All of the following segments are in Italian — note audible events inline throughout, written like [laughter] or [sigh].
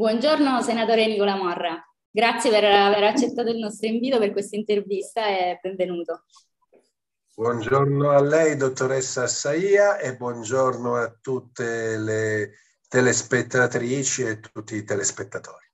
Buongiorno senatore Nicola Morra, grazie per aver accettato il nostro invito per questa intervista e benvenuto. Buongiorno a lei dottoressa Assaia e buongiorno a tutte le telespettatrici e tutti i telespettatori.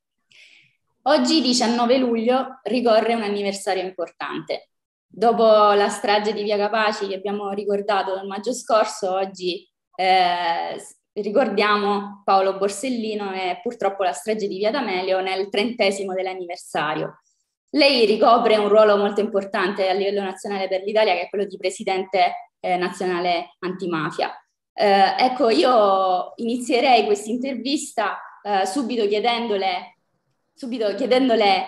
Oggi 19 luglio ricorre un anniversario importante. Dopo la strage di Via Capaci che abbiamo ricordato nel maggio scorso, oggi eh, ricordiamo Paolo Borsellino e purtroppo la strage di Via D'Amelio nel trentesimo dell'anniversario. Lei ricopre un ruolo molto importante a livello nazionale per l'Italia, che è quello di presidente eh, nazionale antimafia. Eh, ecco, io inizierei questa intervista eh, subito chiedendole subito chiedendole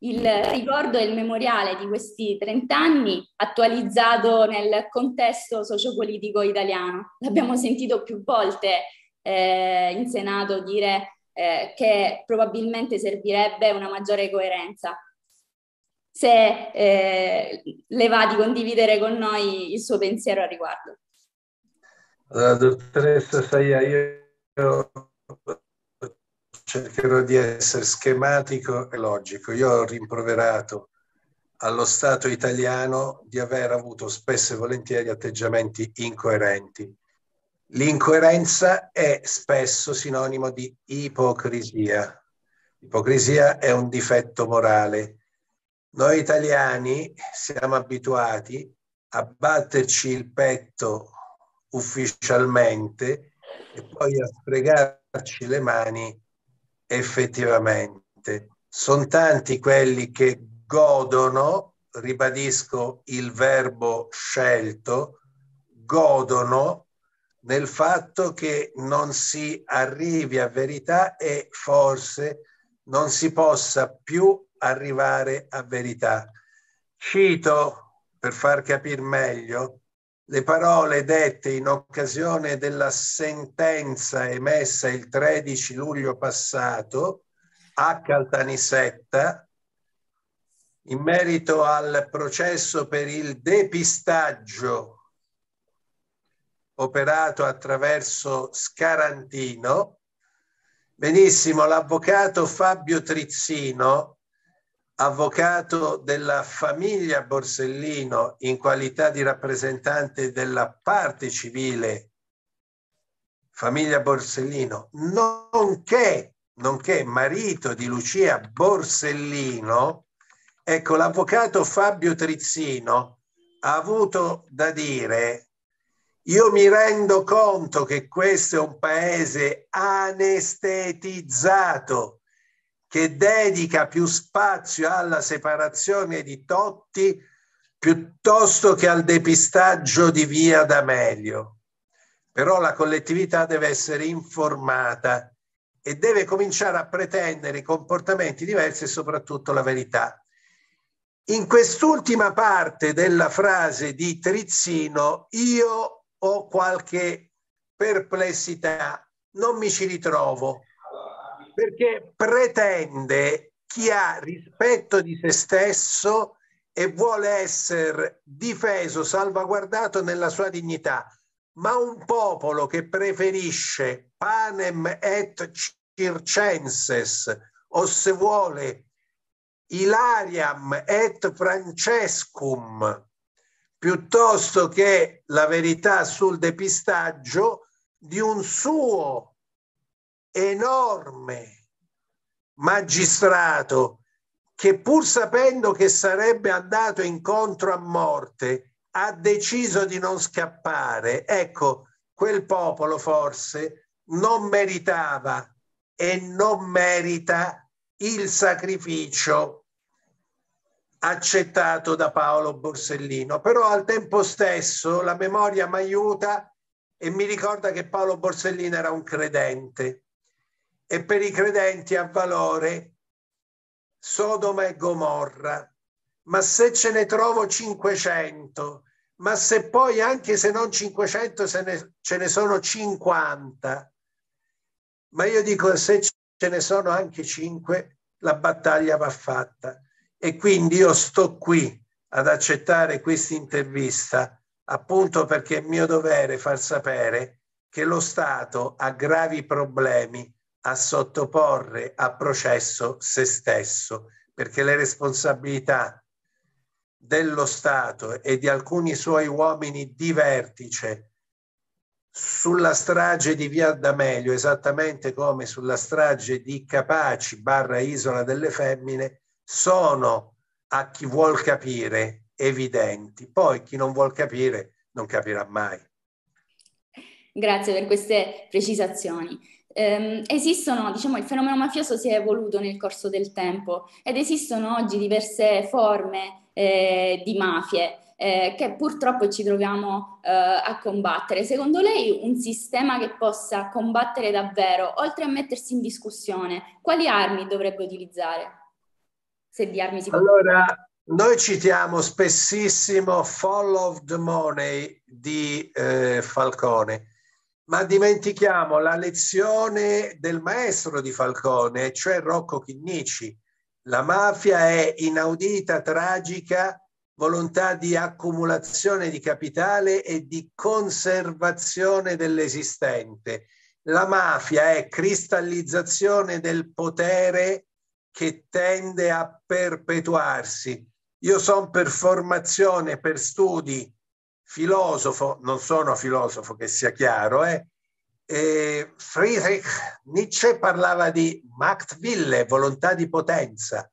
il ricordo e il memoriale di questi 30 anni attualizzato nel contesto sociopolitico italiano. L'abbiamo sentito più volte eh, in Senato dire eh, che probabilmente servirebbe una maggiore coerenza. Se eh, le va di condividere con noi il suo pensiero al riguardo. Allora, dottoressa Saia, io cercherò di essere schematico e logico. Io ho rimproverato allo Stato italiano di aver avuto spesso e volentieri atteggiamenti incoerenti. L'incoerenza è spesso sinonimo di ipocrisia. Ipocrisia è un difetto morale. Noi italiani siamo abituati a batterci il petto ufficialmente e poi a spregarci le mani effettivamente. Sono tanti quelli che godono, ribadisco il verbo scelto, godono nel fatto che non si arrivi a verità e forse non si possa più arrivare a verità. Cito, per far capire meglio, le parole dette in occasione della sentenza emessa il 13 luglio passato a Caltanissetta in merito al processo per il depistaggio operato attraverso Scarantino. Benissimo, l'avvocato Fabio Trizzino avvocato della famiglia Borsellino in qualità di rappresentante della parte civile famiglia Borsellino, nonché, nonché marito di Lucia Borsellino, ecco l'avvocato Fabio Trizzino ha avuto da dire io mi rendo conto che questo è un paese anestetizzato che dedica più spazio alla separazione di Totti piuttosto che al depistaggio di Via D'Amelio. Però la collettività deve essere informata e deve cominciare a pretendere comportamenti diversi e soprattutto la verità. In quest'ultima parte della frase di Trizzino io ho qualche perplessità, non mi ci ritrovo perché pretende chi ha rispetto di se stesso e vuole essere difeso, salvaguardato nella sua dignità, ma un popolo che preferisce panem et circenses, o se vuole hilariam et francescum, piuttosto che la verità sul depistaggio di un suo enorme magistrato che pur sapendo che sarebbe andato incontro a morte ha deciso di non scappare. Ecco, quel popolo forse non meritava e non merita il sacrificio accettato da Paolo Borsellino. Però al tempo stesso la memoria mi aiuta e mi ricorda che Paolo Borsellino era un credente e per i credenti ha valore Sodoma e Gomorra. Ma se ce ne trovo 500, ma se poi anche se non 500 se ne, ce ne sono 50, ma io dico se ce ne sono anche 5, la battaglia va fatta. E quindi io sto qui ad accettare questa intervista appunto perché è mio dovere far sapere che lo Stato ha gravi problemi a sottoporre a processo se stesso, perché le responsabilità dello Stato e di alcuni suoi uomini di vertice sulla strage di Via D'Amelio, esattamente come sulla strage di Capaci barra Isola delle Femmine, sono a chi vuol capire evidenti. Poi chi non vuol capire non capirà mai. Grazie per queste precisazioni. Eh, esistono, diciamo, il fenomeno mafioso si è evoluto nel corso del tempo ed esistono oggi diverse forme eh, di mafie eh, che purtroppo ci troviamo eh, a combattere. Secondo lei un sistema che possa combattere davvero, oltre a mettersi in discussione, quali armi dovrebbe utilizzare? Se di armi si può Allora, noi citiamo spessissimo Fall of the Money di eh, Falcone, ma dimentichiamo la lezione del maestro di Falcone, cioè Rocco Chinnici. La mafia è inaudita, tragica volontà di accumulazione di capitale e di conservazione dell'esistente. La mafia è cristallizzazione del potere che tende a perpetuarsi. Io sono per formazione, per studi, filosofo, non sono filosofo che sia chiaro, eh? E Friedrich Nietzsche parlava di Machtwille, volontà di potenza.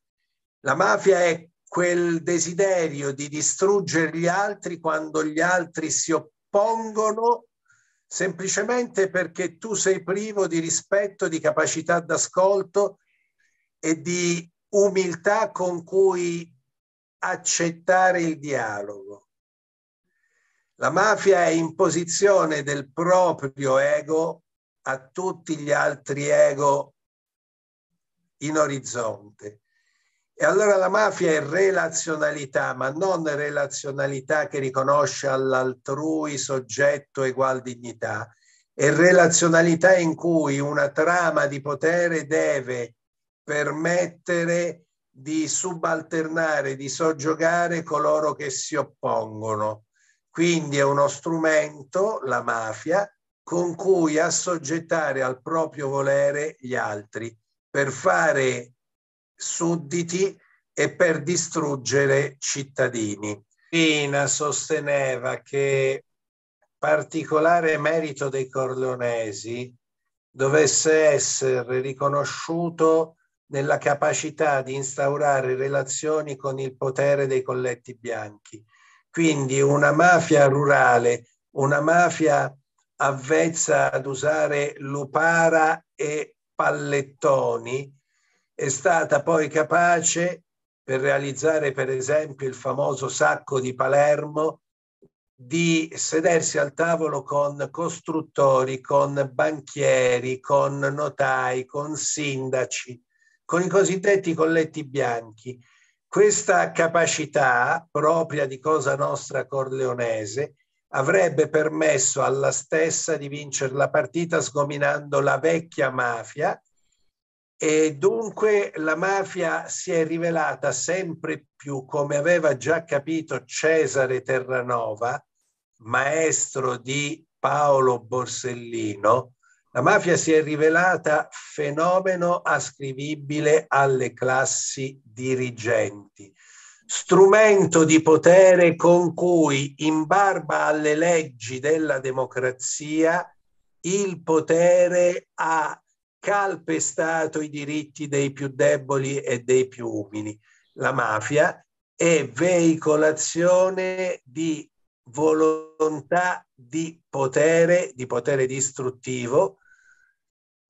La mafia è quel desiderio di distruggere gli altri quando gli altri si oppongono semplicemente perché tu sei privo di rispetto, di capacità d'ascolto e di umiltà con cui accettare il dialogo. La mafia è in posizione del proprio ego a tutti gli altri ego in orizzonte. E allora la mafia è relazionalità, ma non relazionalità che riconosce all'altrui soggetto egual dignità, è relazionalità in cui una trama di potere deve permettere di subalternare, di soggiogare coloro che si oppongono. Quindi è uno strumento, la mafia, con cui assoggettare al proprio volere gli altri per fare sudditi e per distruggere cittadini. Pina sosteneva che particolare merito dei corleonesi dovesse essere riconosciuto nella capacità di instaurare relazioni con il potere dei colletti bianchi. Quindi una mafia rurale, una mafia avvezza ad usare lupara e pallettoni, è stata poi capace per realizzare per esempio il famoso sacco di Palermo di sedersi al tavolo con costruttori, con banchieri, con notai, con sindaci, con i cosiddetti colletti bianchi. Questa capacità propria di Cosa Nostra Corleonese avrebbe permesso alla stessa di vincere la partita sgominando la vecchia mafia e dunque la mafia si è rivelata sempre più, come aveva già capito Cesare Terranova, maestro di Paolo Borsellino, la mafia si è rivelata fenomeno ascrivibile alle classi dirigenti, strumento di potere con cui, in barba alle leggi della democrazia, il potere ha calpestato i diritti dei più deboli e dei più umili. La mafia è veicolazione di volontà di potere, di potere distruttivo,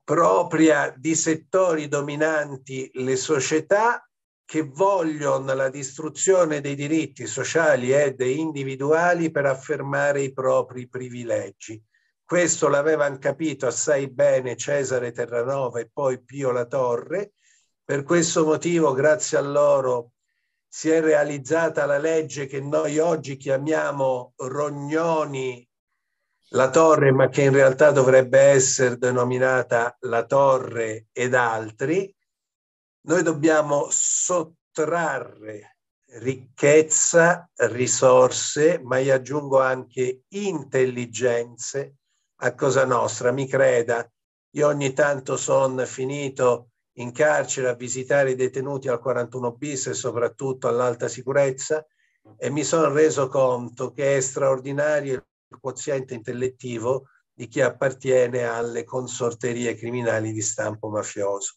propria di settori dominanti le società che vogliono la distruzione dei diritti sociali ed individuali per affermare i propri privilegi. Questo l'avevano capito assai bene Cesare Terranova e poi Pio La Torre. Per questo motivo, grazie a loro, si è realizzata la legge che noi oggi chiamiamo Rognoni La Torre, ma che in realtà dovrebbe essere denominata La Torre ed altri. Noi dobbiamo sottrarre ricchezza, risorse, ma io aggiungo anche intelligenze a Cosa Nostra, mi creda, Io ogni tanto sono finito in carcere a visitare i detenuti al 41 bis e soprattutto all'alta sicurezza e mi sono reso conto che è straordinario il quoziente intellettivo di chi appartiene alle consorterie criminali di stampo mafioso.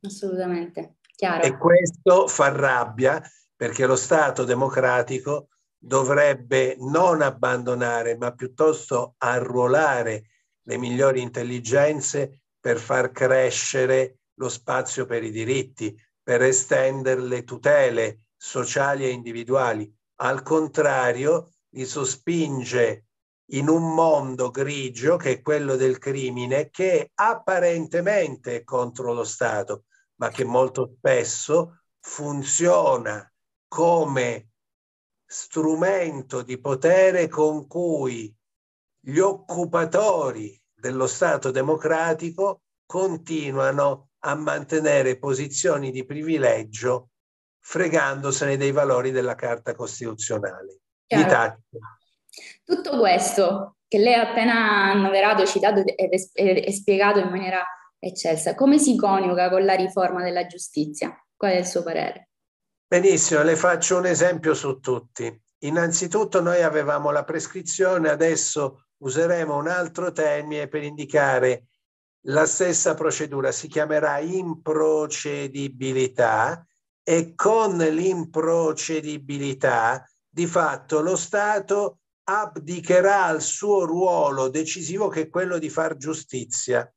Assolutamente, chiaro. E questo fa rabbia perché lo Stato democratico dovrebbe non abbandonare, ma piuttosto arruolare le migliori intelligenze per far crescere lo spazio per i diritti, per estendere le tutele sociali e individuali. Al contrario, li sospinge in un mondo grigio che è quello del crimine che apparentemente è contro lo Stato, ma che molto spesso funziona come strumento di potere con cui gli occupatori dello Stato democratico continuano a mantenere posizioni di privilegio fregandosene dei valori della Carta Costituzionale. Tutto questo che lei ha appena annoverato, citato e spiegato in maniera eccelsa, come si coniuga con la riforma della giustizia? Qual è il suo parere? Benissimo, le faccio un esempio su tutti. Innanzitutto noi avevamo la prescrizione, adesso useremo un altro termine per indicare la stessa procedura, si chiamerà improcedibilità e con l'improcedibilità di fatto lo Stato abdicherà al suo ruolo decisivo che è quello di far giustizia.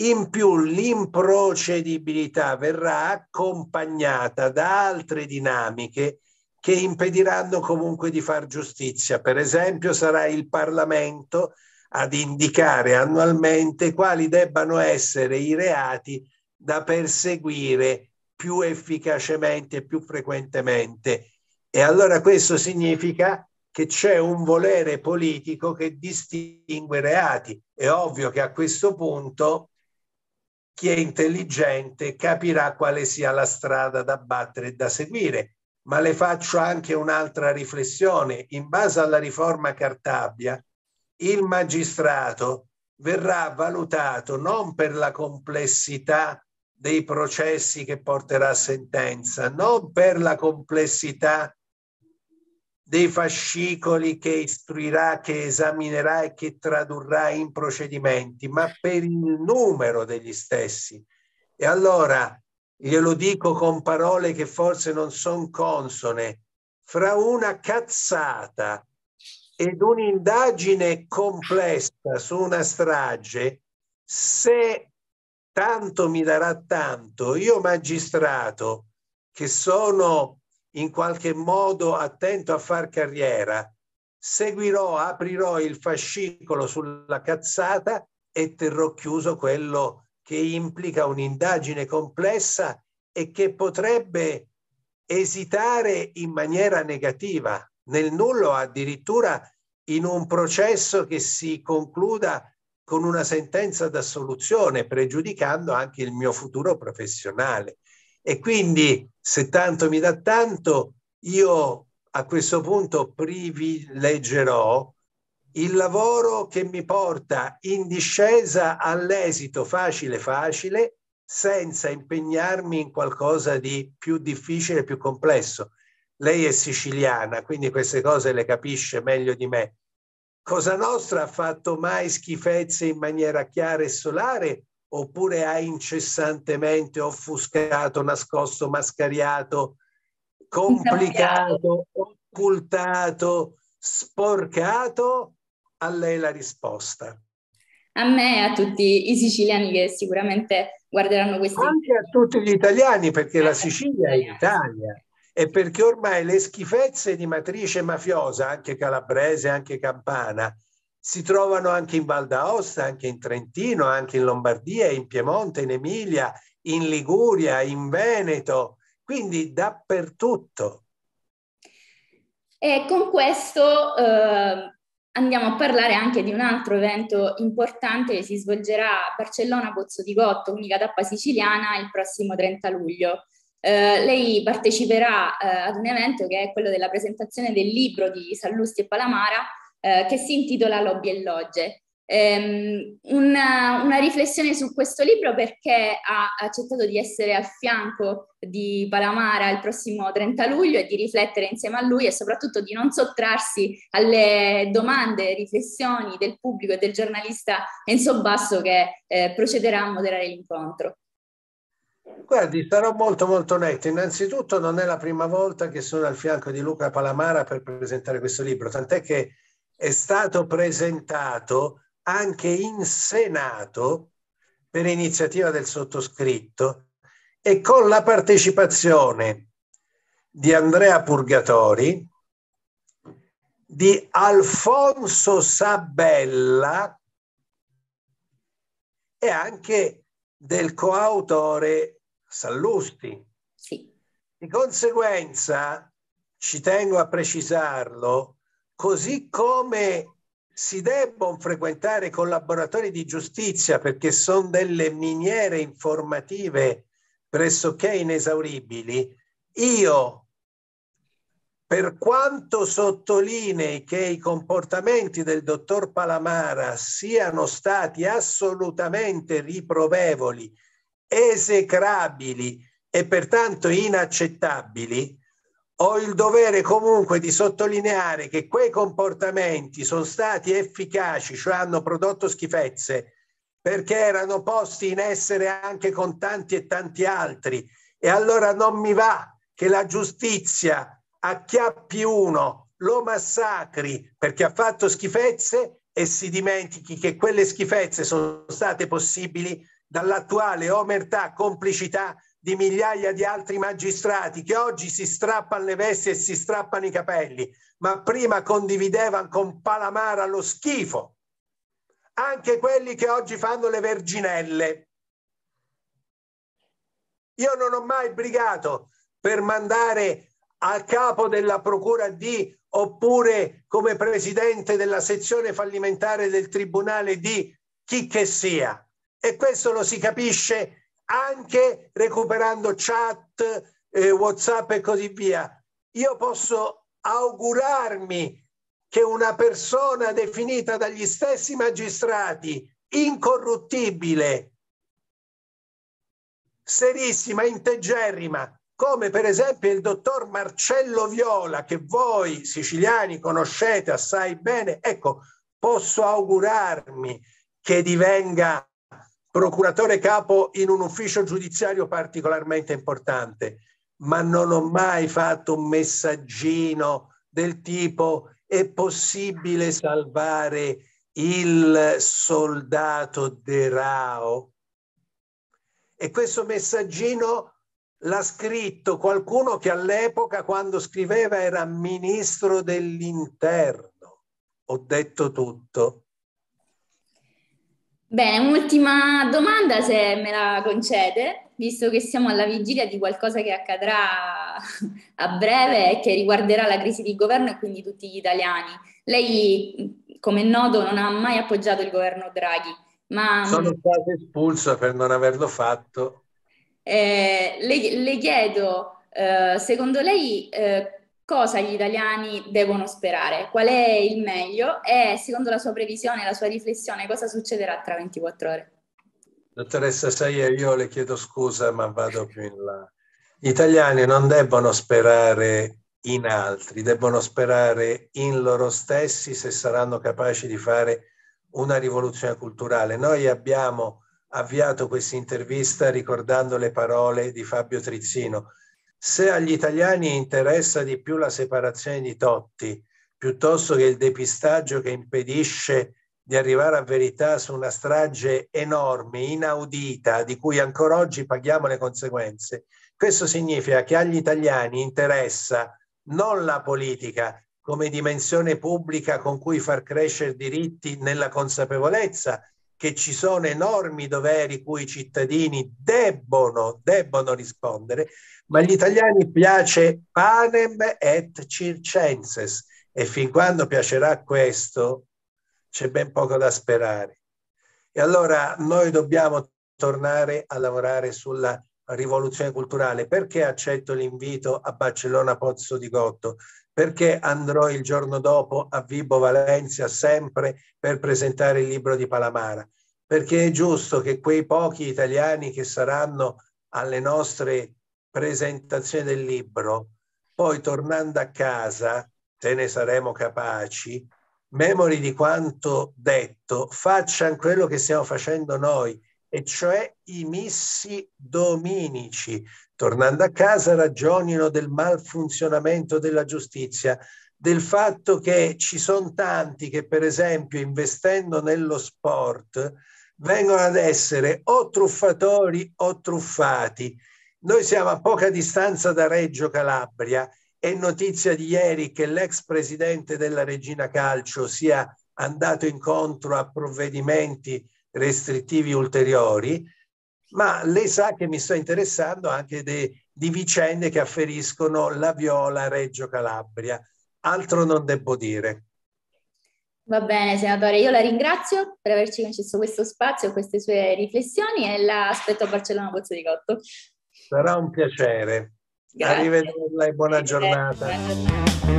In più l'improcedibilità verrà accompagnata da altre dinamiche che impediranno comunque di far giustizia. Per esempio sarà il Parlamento ad indicare annualmente quali debbano essere i reati da perseguire più efficacemente e più frequentemente. E allora questo significa che c'è un volere politico che distingue reati. È ovvio che a questo punto chi è intelligente capirà quale sia la strada da battere e da seguire. Ma le faccio anche un'altra riflessione. In base alla riforma Cartabia, il magistrato verrà valutato non per la complessità dei processi che porterà a sentenza, non per la complessità dei fascicoli che istruirà, che esaminerà e che tradurrà in procedimenti, ma per il numero degli stessi. E allora glielo dico con parole che forse non sono consone, fra una cazzata ed un'indagine complessa su una strage, se tanto mi darà tanto, io magistrato che sono in qualche modo attento a far carriera, seguirò, aprirò il fascicolo sulla cazzata e terrò chiuso quello che implica un'indagine complessa e che potrebbe esitare in maniera negativa nel nullo addirittura in un processo che si concluda con una sentenza d'assoluzione, pregiudicando anche il mio futuro professionale. E quindi, se tanto mi dà tanto, io a questo punto privilegerò il lavoro che mi porta in discesa all'esito facile facile senza impegnarmi in qualcosa di più difficile più complesso lei è siciliana, quindi queste cose le capisce meglio di me. Cosa Nostra ha fatto mai schifezze in maniera chiara e solare oppure ha incessantemente offuscato, nascosto, mascariato, complicato, occultato, sporcato? A lei la risposta. A me e a tutti i siciliani che sicuramente guarderanno questi. Anche a tutti gli italiani, perché la Sicilia è Italia è perché ormai le schifezze di matrice mafiosa, anche calabrese, anche campana, si trovano anche in Val d'Aosta, anche in Trentino, anche in Lombardia, in Piemonte, in Emilia, in Liguria, in Veneto, quindi dappertutto. E con questo eh, andiamo a parlare anche di un altro evento importante che si svolgerà a Barcellona Pozzo di Gotto, unica tappa siciliana, il prossimo 30 luglio. Eh, lei parteciperà eh, ad un evento che è quello della presentazione del libro di Sallusti e Palamara eh, che si intitola Lobby e Logge. ehm, una, una, riflessione su questo libro perché ha accettato di essere al fianco di Palamara il prossimo 30 luglio e di riflettere insieme a lui e soprattutto di non sottrarsi alle domande e riflessioni del pubblico e del giornalista Enzo Basso che eh, procederà a moderare l'incontro. Guardi, sarò molto molto netto. Innanzitutto non è la prima volta che sono al fianco di Luca Palamara per presentare questo libro, tant'è che è stato presentato anche in Senato per iniziativa del sottoscritto e con la partecipazione di Andrea Purgatori, di Alfonso Sabella e anche del coautore Sallusti. Sì. Di conseguenza, ci tengo a precisarlo, così come si debbono frequentare collaboratori di giustizia perché sono delle miniere informative pressoché inesauribili, io per quanto sottolinei che i comportamenti del dottor Palamara siano stati assolutamente riprovevoli, esecrabili e pertanto inaccettabili, ho il dovere comunque di sottolineare che quei comportamenti sono stati efficaci, cioè hanno prodotto schifezze, perché erano posti in essere anche con tanti e tanti altri. E allora non mi va che la giustizia acchiappi uno, lo massacri perché ha fatto schifezze e si dimentichi che quelle schifezze sono state possibili dall'attuale omertà, complicità di migliaia di altri magistrati che oggi si strappano le vesti e si strappano i capelli, ma prima condividevano con Palamara lo schifo. Anche quelli che oggi fanno le verginelle. Io non ho mai brigato per mandare al capo della procura di oppure come presidente della sezione fallimentare del tribunale di chi che sia. E questo lo si capisce anche recuperando chat, eh, WhatsApp e così via. Io posso augurarmi che una persona definita dagli stessi magistrati incorruttibile, serissima, integerrima, come per esempio il dottor Marcello Viola, che voi siciliani conoscete assai bene, ecco, posso augurarmi che divenga procuratore capo in un ufficio giudiziario particolarmente importante, ma non ho mai fatto un messaggino del tipo è possibile salvare il soldato De Rao? E questo messaggino l'ha scritto qualcuno che all'epoca, quando scriveva, era ministro dell'interno. Ho detto tutto. Bene, un'ultima domanda se me la concede, visto che siamo alla vigilia di qualcosa che accadrà [laughs] a breve e che riguarderà la crisi di governo e quindi tutti gli italiani. Lei, come noto, non ha mai appoggiato il governo Draghi, ma... Sono stato espulso per non averlo fatto. Eh, le, le, chiedo, eh, secondo lei, eh, cosa gli italiani devono sperare, qual è il meglio e secondo la sua previsione, la sua riflessione, cosa succederà tra 24 ore? Dottoressa Saia, io le chiedo scusa ma vado più in là. Gli italiani non debbono sperare in altri, debbono sperare in loro stessi se saranno capaci di fare una rivoluzione culturale. Noi abbiamo avviato questa intervista ricordando le parole di Fabio Trizzino se agli italiani interessa di più la separazione di Totti piuttosto che il depistaggio che impedisce di arrivare a verità su una strage enorme, inaudita, di cui ancora oggi paghiamo le conseguenze, questo significa che agli italiani interessa non la politica come dimensione pubblica con cui far crescere diritti nella consapevolezza che ci sono enormi doveri cui i cittadini debbono, debbono rispondere, ma agli italiani piace panem et circenses. E fin quando piacerà questo c'è ben poco da sperare. E allora noi dobbiamo tornare a lavorare sulla rivoluzione culturale, perché accetto l'invito a Barcellona Pozzo di Gotto, perché andrò il giorno dopo a Vibo Valencia sempre per presentare il libro di Palamara, perché è giusto che quei pochi italiani che saranno alle nostre presentazioni del libro, poi tornando a casa, se ne saremo capaci, memori di quanto detto, facciano quello che stiamo facendo noi, e cioè i missi dominici. Tornando a casa ragionino del malfunzionamento della giustizia, del fatto che ci sono tanti che per esempio investendo nello sport vengono ad essere o truffatori o truffati. Noi siamo a poca distanza da Reggio Calabria è notizia di ieri che l'ex presidente della Regina Calcio sia andato incontro a provvedimenti restrittivi ulteriori, ma lei sa che mi sto interessando anche de, di vicende che afferiscono la Viola Reggio Calabria. Altro non devo dire. Va bene, senatore, io la ringrazio per averci concesso questo spazio, queste sue riflessioni e la aspetto a Barcellona Pozzo di Cotto. Sarà un piacere. Grazie. Arrivederla e buona giornata. Buona giornata.